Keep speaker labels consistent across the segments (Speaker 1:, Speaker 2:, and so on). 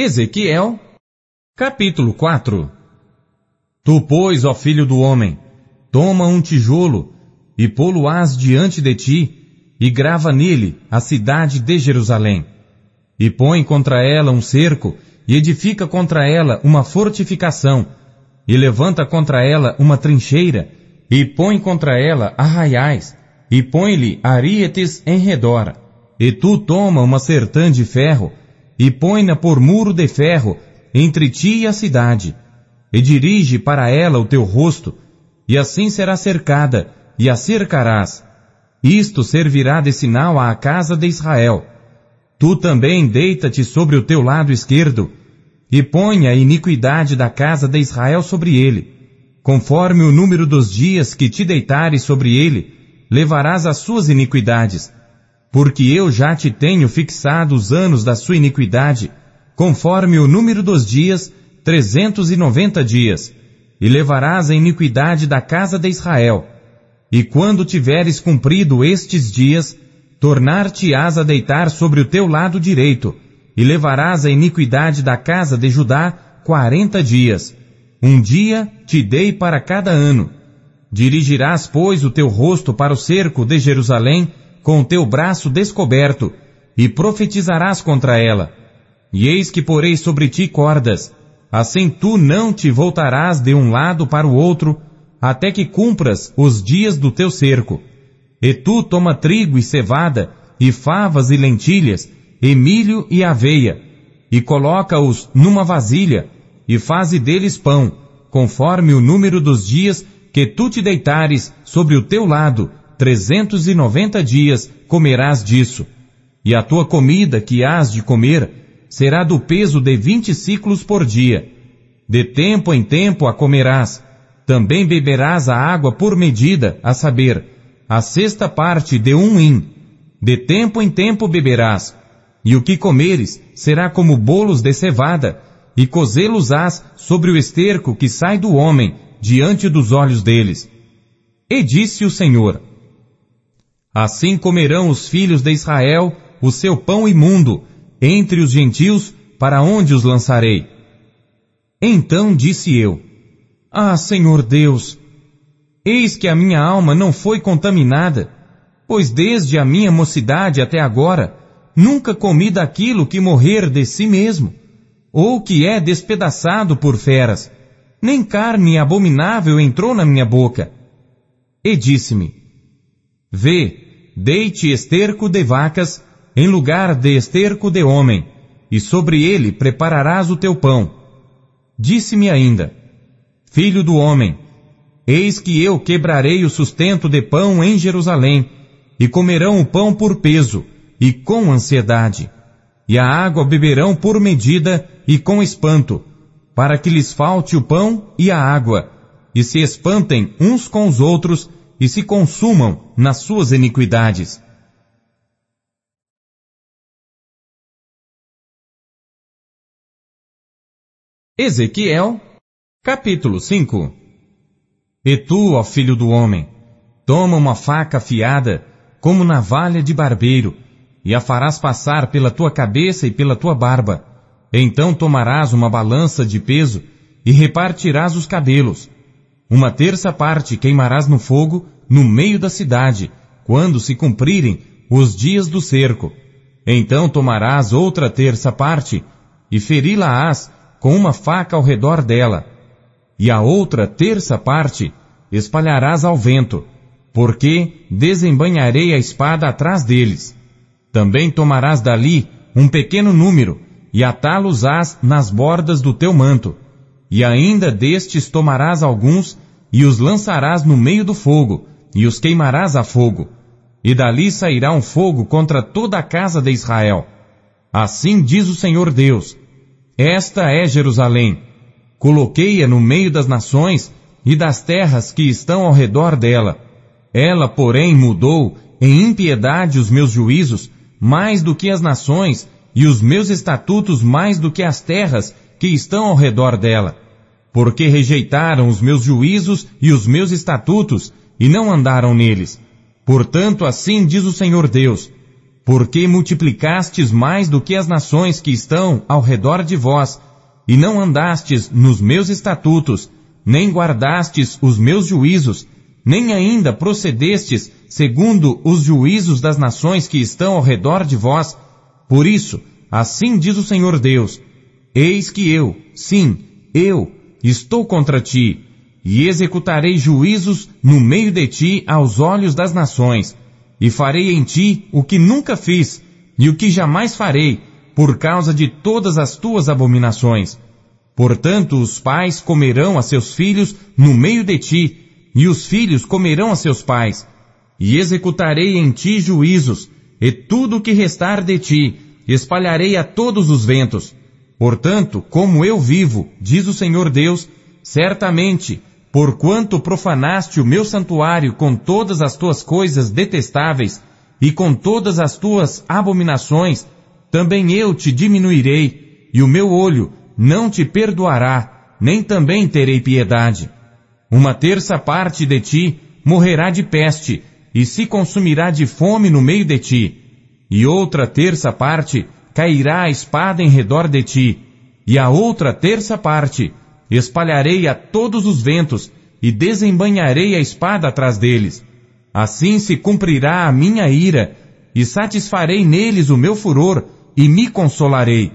Speaker 1: Ezequiel, capítulo 4 Tu, pois, ó filho do homem, toma um tijolo e pô-lo-ás diante de ti e grava nele a cidade de Jerusalém. E põe contra ela um cerco e edifica contra ela uma fortificação e levanta contra ela uma trincheira e põe contra ela arraiais e põe-lhe arietes em redor. E tu toma uma sertã de ferro e põe-na por muro de ferro entre ti e a cidade, e dirige para ela o teu rosto, e assim será cercada, e a cercarás. Isto servirá de sinal à casa de Israel. Tu também deita-te sobre o teu lado esquerdo, e põe a iniquidade da casa de Israel sobre ele. Conforme o número dos dias que te deitares sobre ele, levarás as suas iniquidades, porque eu já te tenho fixado os anos da sua iniquidade, conforme o número dos dias, trezentos e noventa dias, e levarás a iniquidade da casa de Israel. E quando tiveres cumprido estes dias, tornar-te-ás a deitar sobre o teu lado direito, e levarás a iniquidade da casa de Judá quarenta dias. Um dia te dei para cada ano. Dirigirás, pois, o teu rosto para o cerco de Jerusalém, com o teu braço descoberto, e profetizarás contra ela. E eis que porei sobre ti cordas, assim tu não te voltarás de um lado para o outro, até que cumpras os dias do teu cerco. E tu toma trigo e cevada, e favas e lentilhas, e milho e aveia, e coloca-os numa vasilha, e faze deles pão, conforme o número dos dias que tu te deitares sobre o teu lado, trezentos e noventa dias comerás disso. E a tua comida que hás de comer será do peso de vinte ciclos por dia. De tempo em tempo a comerás. Também beberás a água por medida, a saber, a sexta parte de um hin. De tempo em tempo beberás. E o que comeres será como bolos de cevada, e cozê-los-ás sobre o esterco que sai do homem, diante dos olhos deles. E disse o Senhor, Assim comerão os filhos de Israel o seu pão imundo entre os gentios, para onde os lançarei. Então disse eu, Ah, Senhor Deus, eis que a minha alma não foi contaminada, pois desde a minha mocidade até agora, nunca comi daquilo que morrer de si mesmo, ou que é despedaçado por feras, nem carne abominável entrou na minha boca. E disse-me, Vê, deite esterco de vacas em lugar de esterco de homem, e sobre ele prepararás o teu pão. Disse-me ainda, Filho do homem, eis que eu quebrarei o sustento de pão em Jerusalém, e comerão o pão por peso, e com ansiedade, e a água beberão por medida e com espanto, para que lhes falte o pão e a água, e se espantem uns com os outros, e se consumam nas suas iniquidades. Ezequiel, capítulo 5 E tu, ó filho do homem, toma uma faca afiada, como navalha de barbeiro, e a farás passar pela tua cabeça e pela tua barba. Então tomarás uma balança de peso e repartirás os cabelos, uma terça parte queimarás no fogo, no meio da cidade, quando se cumprirem os dias do cerco. Então tomarás outra terça parte, e feri-la-ás com uma faca ao redor dela. E a outra terça parte espalharás ao vento, porque desembanharei a espada atrás deles. Também tomarás dali um pequeno número, e atá-los-ás nas bordas do teu manto e ainda destes tomarás alguns, e os lançarás no meio do fogo, e os queimarás a fogo. E dali sairá um fogo contra toda a casa de Israel. Assim diz o Senhor Deus: Esta é Jerusalém. Coloquei-a no meio das nações e das terras que estão ao redor dela. Ela, porém, mudou em impiedade os meus juízos mais do que as nações, e os meus estatutos mais do que as terras que estão ao redor dela, porque rejeitaram os meus juízos e os meus estatutos e não andaram neles. Portanto, assim diz o Senhor Deus, porque multiplicastes mais do que as nações que estão ao redor de vós, e não andastes nos meus estatutos, nem guardastes os meus juízos, nem ainda procedestes segundo os juízos das nações que estão ao redor de vós. Por isso, assim diz o Senhor Deus, eis que eu, sim, eu, estou contra ti, e executarei juízos no meio de ti aos olhos das nações, e farei em ti o que nunca fiz, e o que jamais farei, por causa de todas as tuas abominações. Portanto, os pais comerão a seus filhos no meio de ti, e os filhos comerão a seus pais, e executarei em ti juízos, e tudo o que restar de ti, espalharei a todos os ventos. Portanto, como eu vivo, diz o Senhor Deus, certamente Porquanto profanaste o meu santuário com todas as tuas coisas detestáveis e com todas as tuas abominações, também eu te diminuirei, e o meu olho não te perdoará, nem também terei piedade. Uma terça parte de ti morrerá de peste, e se consumirá de fome no meio de ti, e outra terça parte cairá a espada em redor de ti, e a outra terça parte espalharei a todos os ventos e desembanharei a espada atrás deles. Assim se cumprirá a minha ira, e satisfarei neles o meu furor, e me consolarei.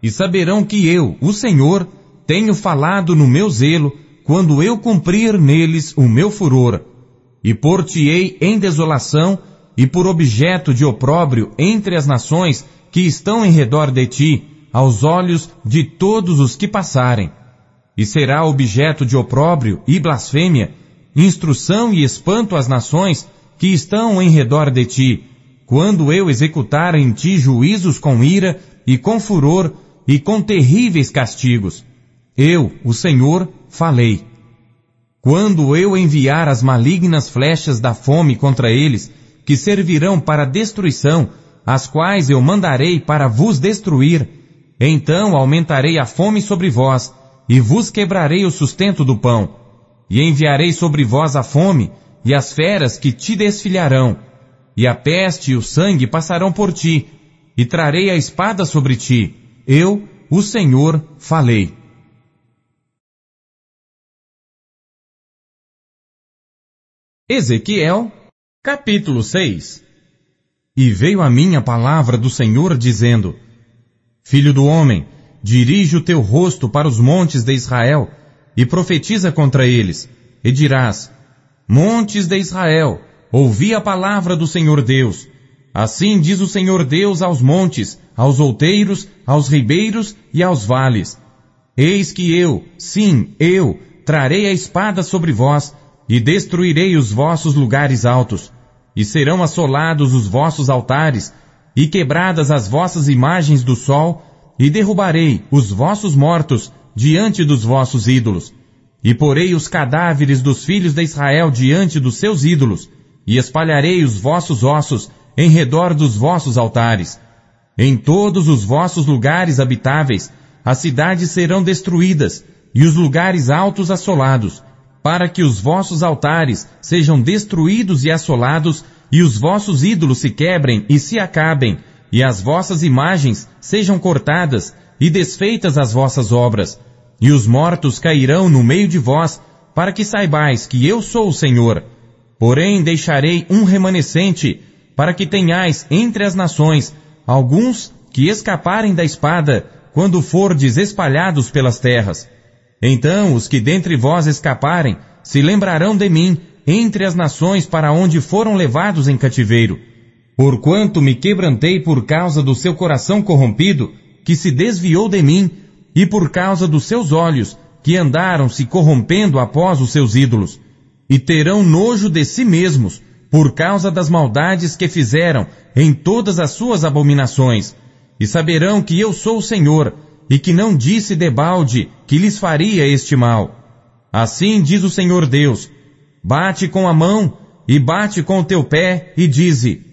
Speaker 1: E saberão que eu, o Senhor, tenho falado no meu zelo, quando eu cumprir neles o meu furor. E por-te-ei em desolação, e por objeto de opróbrio entre as nações que estão em redor de ti, aos olhos de todos os que passarem e será objeto de opróbrio e blasfêmia, instrução e espanto às nações que estão em redor de ti, quando eu executar em ti juízos com ira e com furor e com terríveis castigos. Eu, o Senhor, falei. Quando eu enviar as malignas flechas da fome contra eles, que servirão para destruição, as quais eu mandarei para vos destruir, então aumentarei a fome sobre vós, e vos quebrarei o sustento do pão, e enviarei sobre vós a fome, e as feras que te desfilharão, e a peste e o sangue passarão por ti, e trarei a espada sobre ti. Eu, o Senhor, falei. Ezequiel, capítulo 6 E veio a mim a palavra do Senhor dizendo, Filho do homem, dirige o teu rosto para os montes de Israel e profetiza contra eles, e dirás, Montes de Israel, ouvi a palavra do Senhor Deus. Assim diz o Senhor Deus aos montes, aos outeiros, aos ribeiros e aos vales. Eis que eu, sim, eu, trarei a espada sobre vós, e destruirei os vossos lugares altos, e serão assolados os vossos altares, e quebradas as vossas imagens do sol, e derrubarei os vossos mortos diante dos vossos ídolos, e porei os cadáveres dos filhos de Israel diante dos seus ídolos, e espalharei os vossos ossos em redor dos vossos altares. Em todos os vossos lugares habitáveis, as cidades serão destruídas, e os lugares altos assolados, para que os vossos altares sejam destruídos e assolados, e os vossos ídolos se quebrem e se acabem, e as vossas imagens sejam cortadas e desfeitas as vossas obras, e os mortos cairão no meio de vós, para que saibais que eu sou o Senhor. Porém deixarei um remanescente, para que tenhais entre as nações alguns que escaparem da espada, quando fordes espalhados pelas terras. Então os que dentre vós escaparem se lembrarão de mim entre as nações para onde foram levados em cativeiro. Porquanto me quebrantei por causa do seu coração corrompido, que se desviou de mim, e por causa dos seus olhos, que andaram se corrompendo após os seus ídolos, e terão nojo de si mesmos, por causa das maldades que fizeram em todas as suas abominações, e saberão que eu sou o Senhor, e que não disse debalde que lhes faria este mal. Assim diz o Senhor Deus, bate com a mão, e bate com o teu pé, e dize,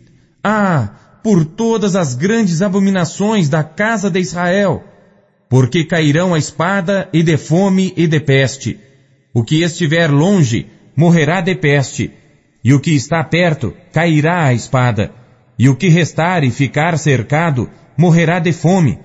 Speaker 1: ah, por todas as grandes abominações da casa de Israel, porque cairão a espada e de fome e de peste. O que estiver longe morrerá de peste, e o que está perto cairá a espada. e o que restar e ficar cercado morrerá de fome.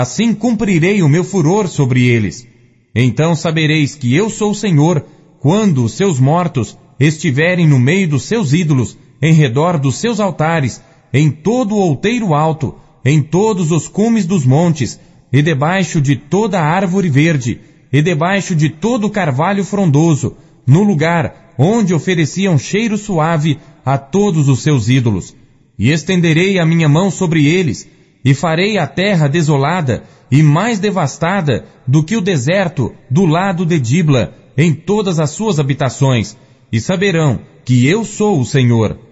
Speaker 1: Assim cumprirei o meu furor sobre eles. Então sabereis que eu sou o Senhor, quando os seus mortos estiverem no meio dos seus ídolos, em redor dos seus altares, em todo o outeiro alto, em todos os cumes dos montes, e debaixo de toda árvore verde, e debaixo de todo carvalho frondoso, no lugar onde ofereciam cheiro suave a todos os seus ídolos. E estenderei a minha mão sobre eles, e farei a terra desolada e mais devastada do que o deserto do lado de Dibla, em todas as suas habitações, e saberão que eu sou o Senhor.